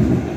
Yeah.